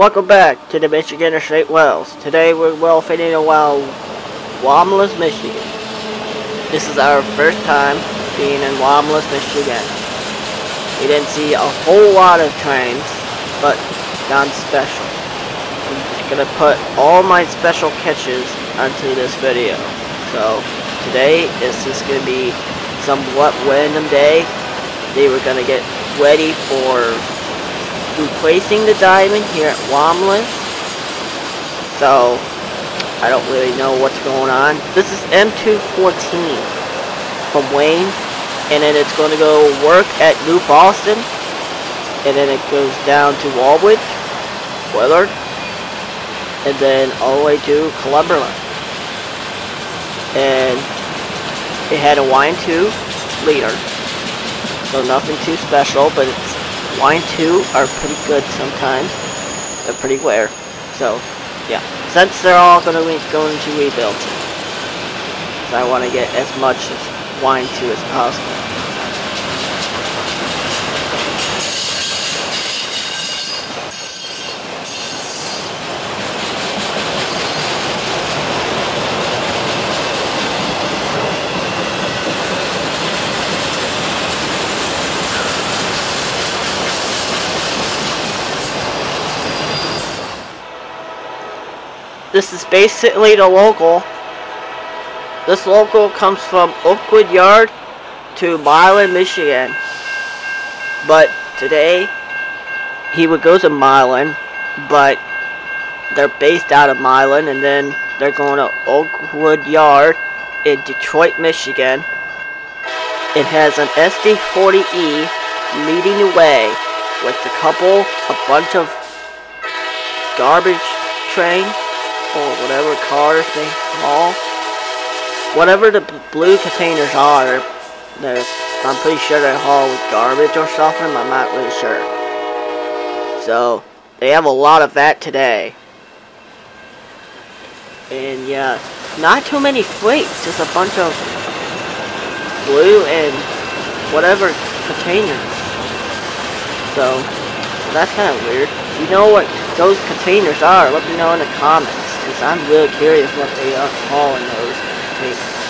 Welcome back to the Michigander State Rails. Today we're well fitting a well Romulus, Michigan. This is our first time being in Romulus, Michigan. We didn't see a whole lot of trains, but none special. I'm gonna put all my special catches onto this video. So today is just gonna be somewhat random day. They were gonna get ready for replacing the diamond here at Romulus. So, I don't really know what's going on. This is M214 from Wayne. And then it's going to go work at New Boston. And then it goes down to Walwood, Willard. And then all the way to Cumberland. And it had a Wine 2 leader. So nothing too special, but it's Wine 2 are pretty good sometimes. They're pretty rare. So, yeah. Since they're all going to be going to rebuild, so I want to get as much as Wine 2 as possible. This is basically the local. This local comes from Oakwood Yard to Milan, Michigan. But today, he would go to Milan, but they're based out of Milan, and then they're going to Oakwood Yard in Detroit, Michigan. It has an SD40E leading the way with a couple, a bunch of garbage train or whatever cars they haul. Whatever the blue containers are, I'm pretty sure they haul with garbage or something, I'm not really sure. So, they have a lot of that today. And yeah, not too many freights, just a bunch of blue and whatever containers. So, that's kind of weird. You know what those containers are, let me know in the comments because I'm really curious what they uh, are calling those things.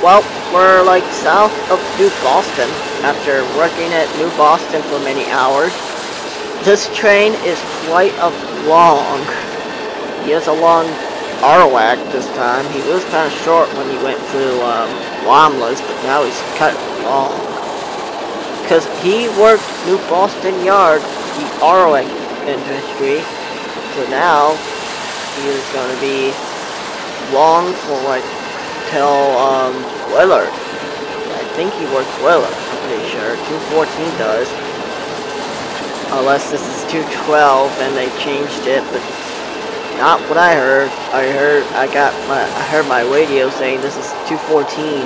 Well, we're like south of New Boston after working at New Boston for many hours. This train is quite a long. He has a long autorack this time. He was kind of short when he went through um, Romulus, but now he's cut long. Because he worked New Boston Yard, the autorack industry, so now he is going to be long for like till um, Willard. I think he works Willard, I'm pretty sure. 214 does. Unless this is 212 and they changed it, but not what I heard. I heard I got my I heard my radio saying this is 214.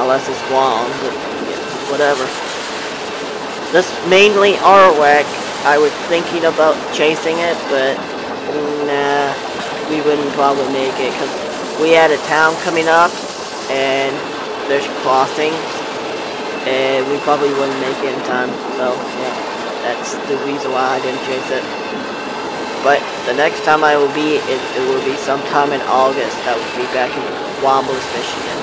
Unless it's wrong, but whatever. This mainly autorack. I was thinking about chasing it, but nah, we wouldn't probably make it because we had a town coming up and there's crossings and we probably wouldn't make it in time so yeah that's the reason why I didn't chase it. But the next time I will be it, it will be sometime in August I will be back in Romulus, Michigan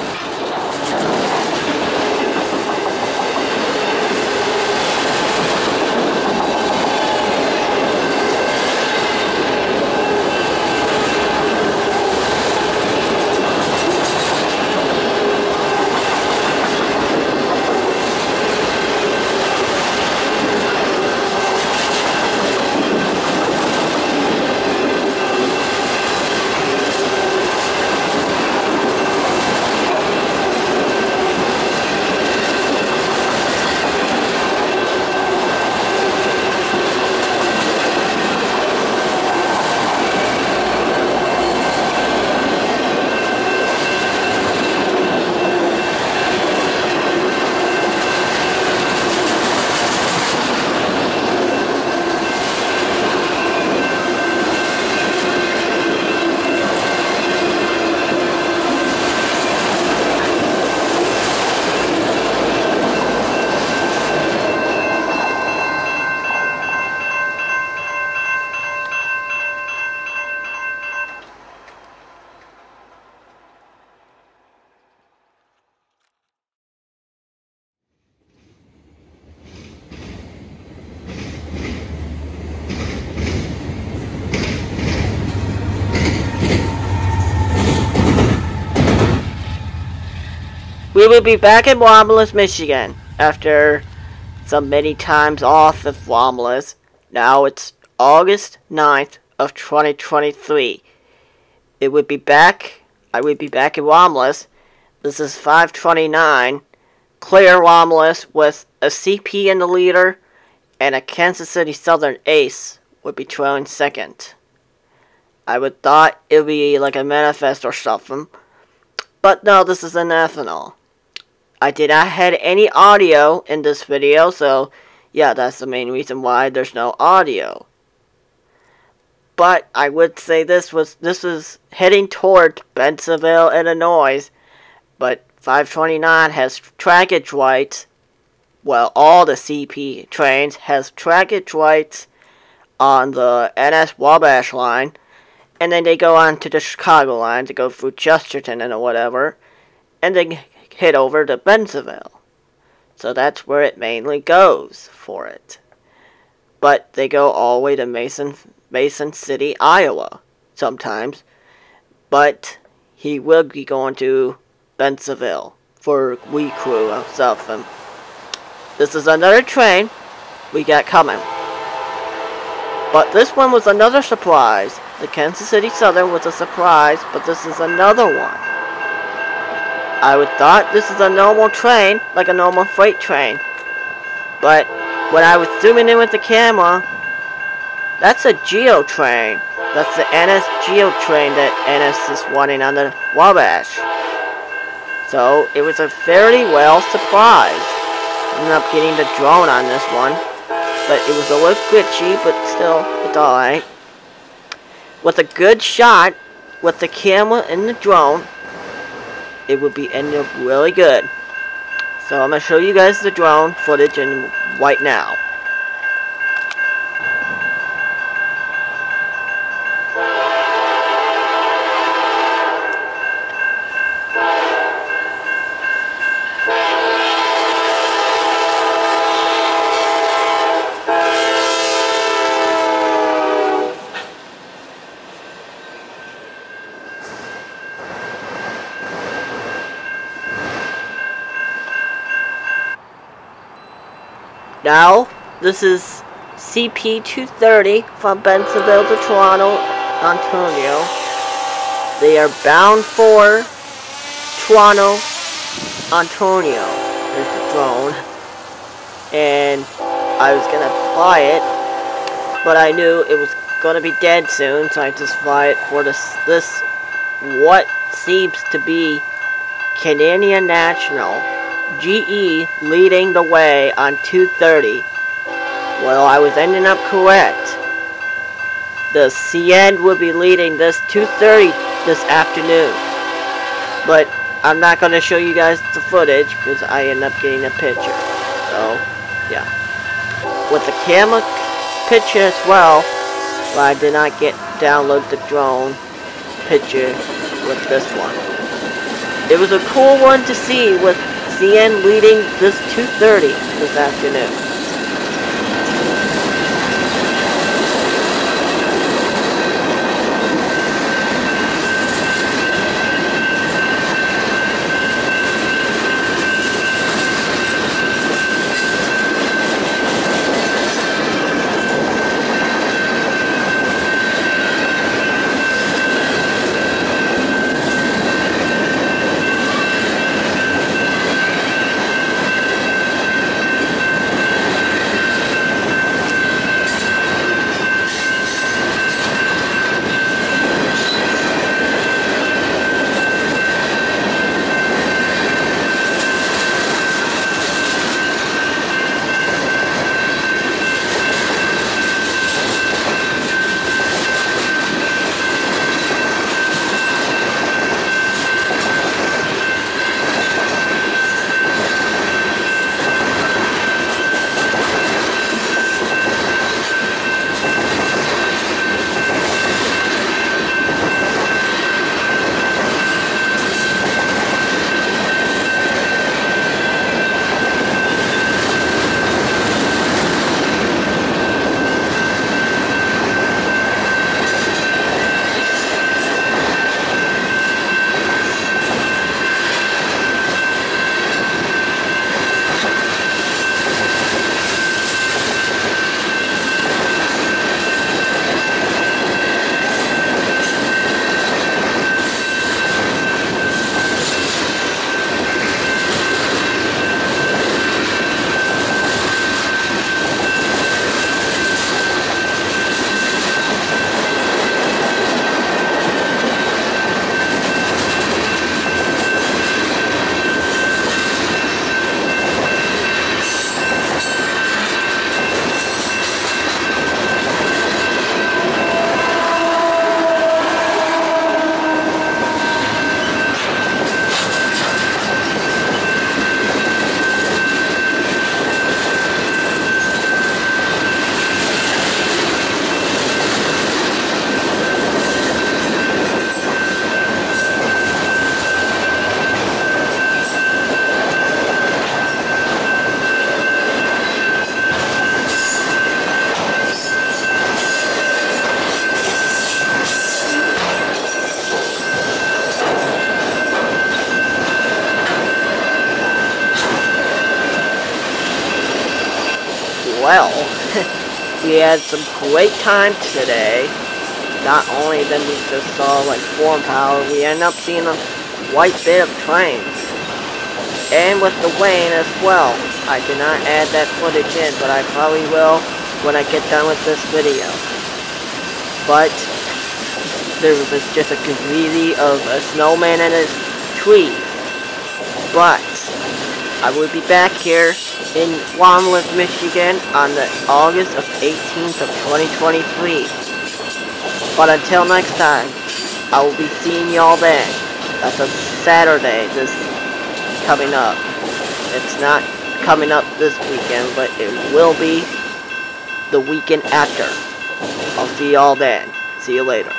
We will be back in Romulus, Michigan after some many times off of Romulus. Now it's August 9th of 2023. It would be back, I would be back in Romulus. This is 529. Clear Romulus with a CP in the leader and a Kansas City Southern ace would be trailing second. I would thought it would be like a manifest or something. But no, this is an ethanol. I did not have any audio in this video, so yeah, that's the main reason why there's no audio. But I would say this was this was heading toward Bensenville, Illinois, but 529 has trackage rights. Well, all the CP trains has trackage rights on the NS Wabash line, and then they go on to the Chicago line to go through Chesterton and whatever, and then hit over to Bensenville. So that's where it mainly goes for it. But they go all the way to Mason, Mason City, Iowa, sometimes. But he will be going to Bensenville for We Crew of something. This is another train we got coming. But this one was another surprise. The Kansas City Southern was a surprise, but this is another one. I would thought this is a normal train, like a normal freight train. But when I was zooming in with the camera, that's a Geo train. That's the NS Geo train that NS is running on the Wabash. So it was a fairly well surprise. Ended up getting the drone on this one. But it was a little glitchy, but still, it's alright. With a good shot, with the camera and the drone, it would be ending up really good. So I'm going to show you guys the drone footage in right now. This is CP230 from Bensenville to Toronto, Ontario. They are bound for Toronto, Ontario. There's the drone. And I was gonna fly it, but I knew it was gonna be dead soon, so I just fly it for this, this what seems to be Canadian National GE leading the way on 230. Well, I was ending up correct. The CN will be leading this 230 this afternoon. But I'm not going to show you guys the footage because I end up getting a picture. So, yeah. With the camera picture as well, but I did not get download the drone picture with this one. It was a cool one to see with CN leading this 230 this afternoon. We had some great time today. Not only did we just saw like form power, we ended up seeing a white bit of trains. And with the Wayne as well. I did not add that footage in, but I probably will when I get done with this video. But there was just a graffiti of a snowman and a tree. But I will be back here in Romulus, Michigan on the August of 18th of 2023. But until next time, I will be seeing y'all then. That's a Saturday this coming up. It's not coming up this weekend, but it will be the weekend after. I'll see y'all then. See you later.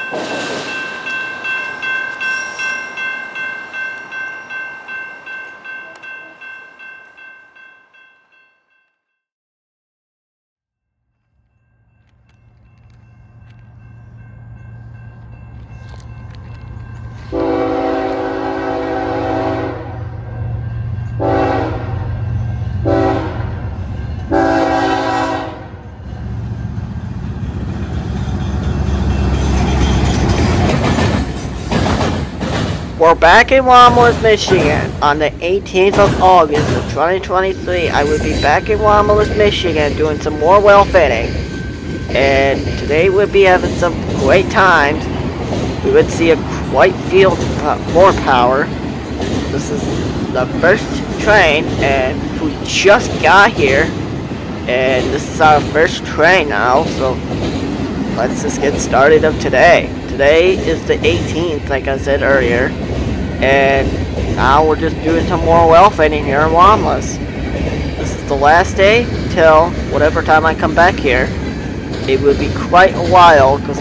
We're back in Romulus, Michigan on the 18th of August of 2023. I will be back in Romulus, Michigan doing some more well fitting. And today we'll be having some great times. We would see a white field uh, for power. This is the first train and we just got here. And this is our first train now, so let's just get started of today. Today is the 18th, like I said earlier. And now we're just doing some more well fitting here in Romulus. This is the last day till whatever time I come back here. It would be quite a while because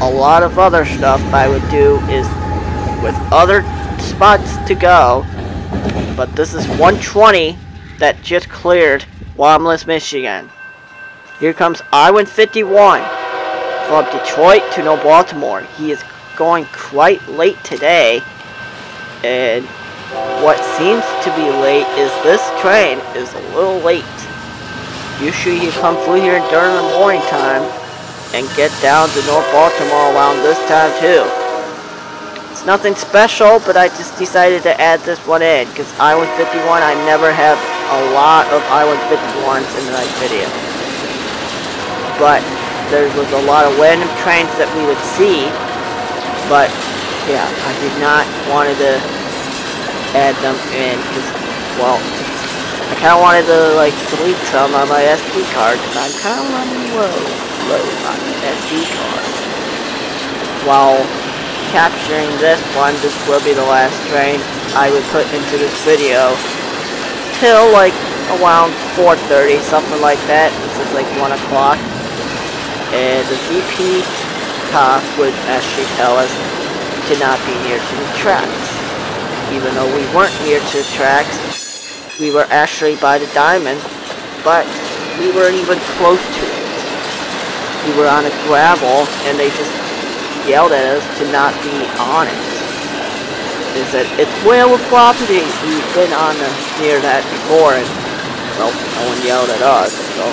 a lot of other stuff I would do is with other spots to go. But this is 120 that just cleared Romulus, Michigan. Here comes I-151 from Detroit to no Baltimore. He is going quite late today. And what seems to be late is this train is a little late. Usually you come through here during the morning time and get down to North Baltimore around this time too. It's nothing special, but I just decided to add this one in because I-151, I never have a lot of I-151s in my video. But there was a lot of random trains that we would see, but yeah, I did not wanted to add them in because, well, I kind of wanted to like delete some on my SD card because I'm kind of running low, low on the SD card. While capturing this one, this will be the last train I would put into this video till like around 4.30, something like that. This is like 1 o'clock. And the CP cops would actually tell us to not be near to the tracks. Even though we weren't near to the tracks, we were actually by the diamond, but we weren't even close to it. We were on a gravel, and they just yelled at us to not be on it. They said, it's railroad property. We've been on the, near that before, and, well, no one yelled at us, so...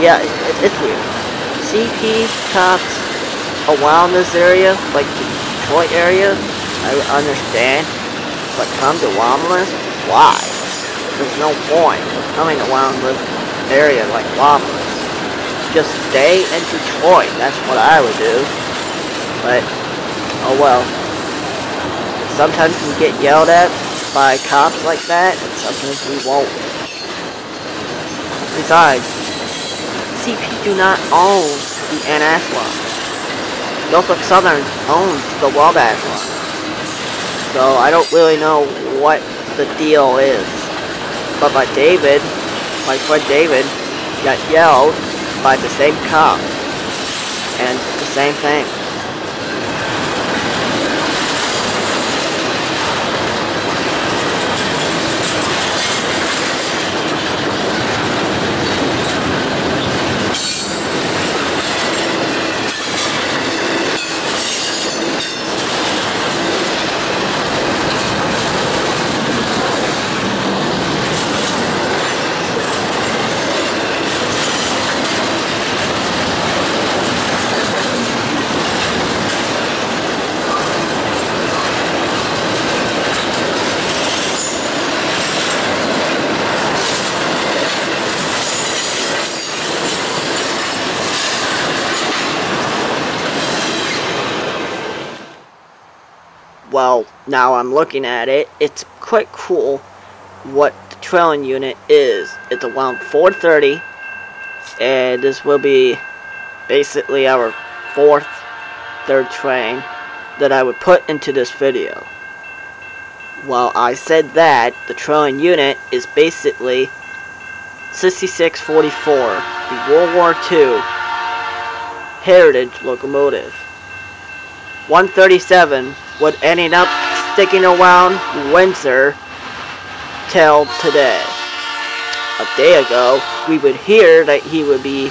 Yeah, it, it, it's weird. CP cops around this area, like Detroit area, I understand. But come to Romulus? Why? There's no point of coming around this area like Romulus. Just stay in Detroit. That's what I would do. But, oh well. Sometimes we get yelled at by cops like that, and sometimes we won't. Besides, CP do not own the line. Norfolk Southern owns the Wabash line. So I don't really know what the deal is. But my David, my friend David, got yelled by the same cop. And the same thing. Now I'm looking at it, it's quite cool what the trailing unit is. It's around 430, and this will be basically our fourth third train that I would put into this video. Well, I said that, the trailing unit is basically 6644, the World War II Heritage locomotive. 137 would ending up sticking around Windsor till today. A day ago, we would hear that he would be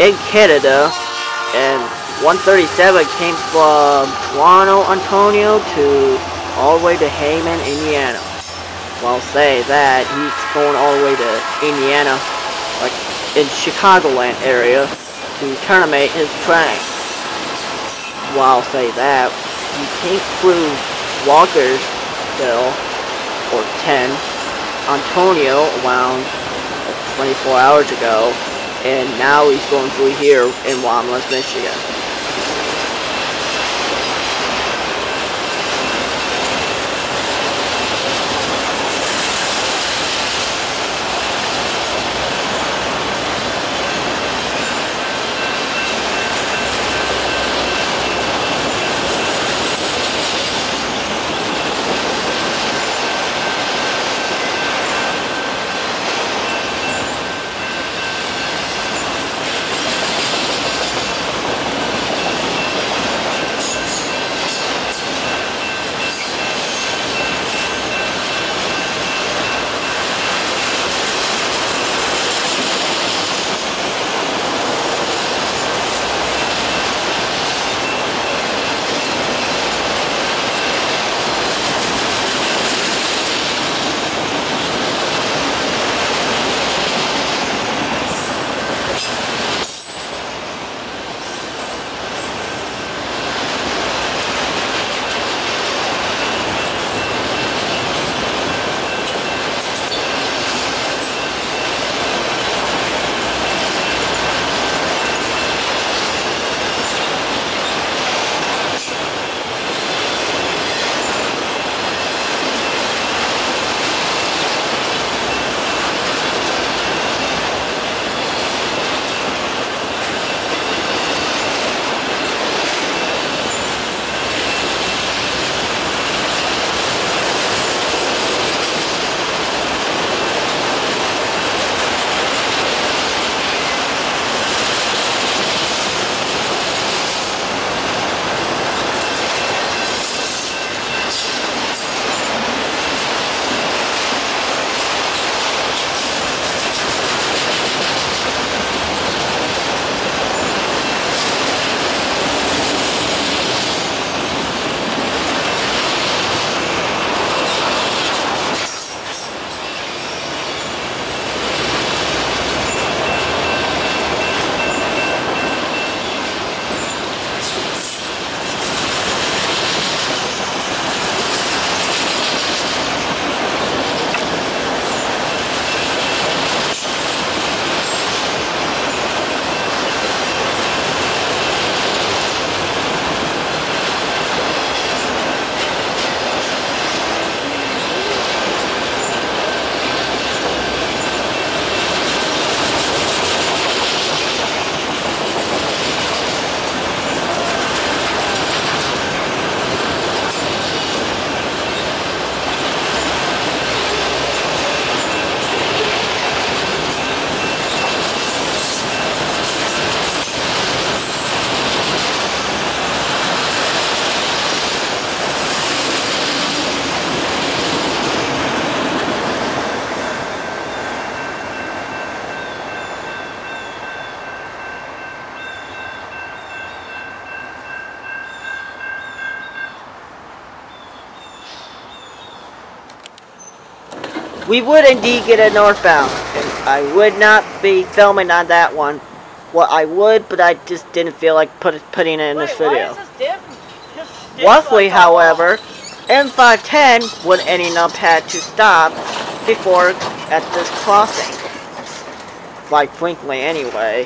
in Canada, and 137 came from Toronto, Ontario to all the way to Hammond, Indiana. Well, say that he's going all the way to Indiana, like in Chicagoland area, to terminate his train. While say that, he came through Walkersville, or 10, Ontario around 24 hours ago, and now he's going through here in Romulus, Michigan. We would indeed get a northbound. And I would not be filming on that one. Well, I would, but I just didn't feel like put, putting it in Wait, this video. This Luckily, however, M510 would ending up had to stop before at this crossing. Like Brinkley anyway.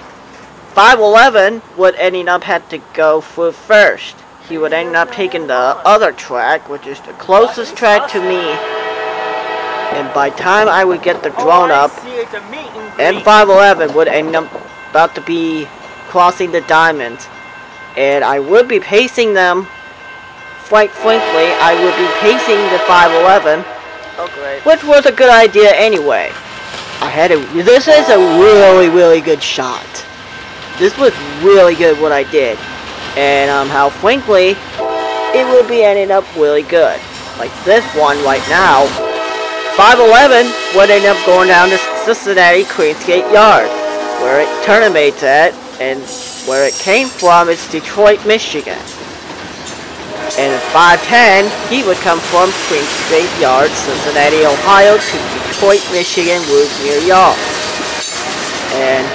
511 would ending up had to go through first he would end up taking the other track, which is the closest track to me. And by time I would get the drone oh, up, see, it's a meet and. M511 would end up about to be crossing the diamond. And I would be pacing them. Quite frankly, I would be pacing the 511, Oh, which was a good idea anyway. I had a, this is a really, really good shot. This was really good what I did. And um, how frankly, it will be ending up really good. Like this one right now, 511 would end up going down to Cincinnati Queensgate Yard, where it terminates at, and where it came from is Detroit, Michigan. And at 510, he would come from Queensgate Yard, Cincinnati, Ohio, to Detroit, Michigan, Woodmere Yard. And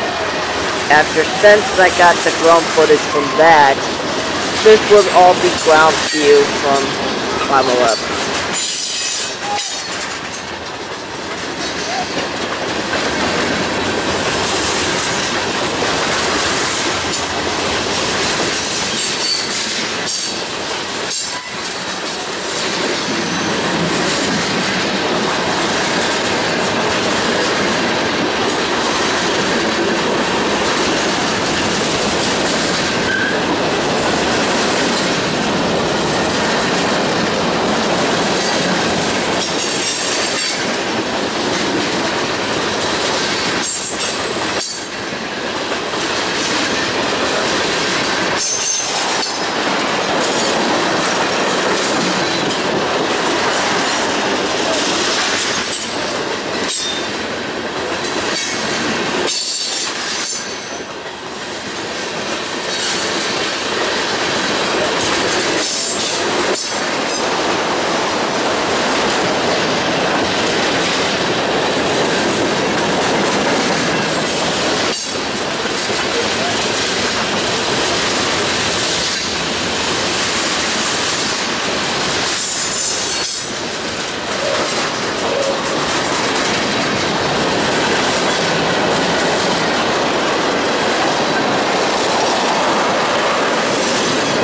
after since I got the ground footage from that, this will all be ground view from 511.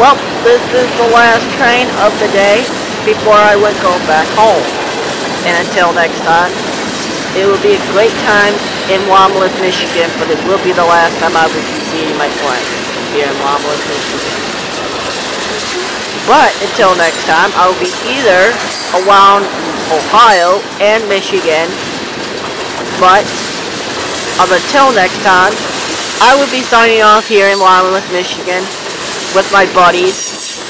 Well, this is the last train of the day before I would go back home. And until next time, it will be a great time in Romulus, Michigan, but it will be the last time I will be seeing my friends here in Romulus, Michigan. But until next time, I will be either around Ohio and Michigan. But until next time, I will be signing off here in Romulus, Michigan with my buddies.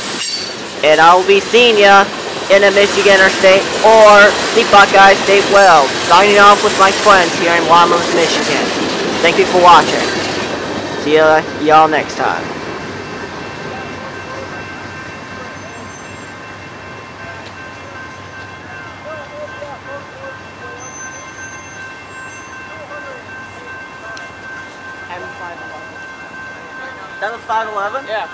And I will be seeing ya in the Michigander State or the Buckeye State Well. Signing off with my friends here in Romulus, Michigan. Thank you for watching. See ya y'all next time. That was 511? Yeah.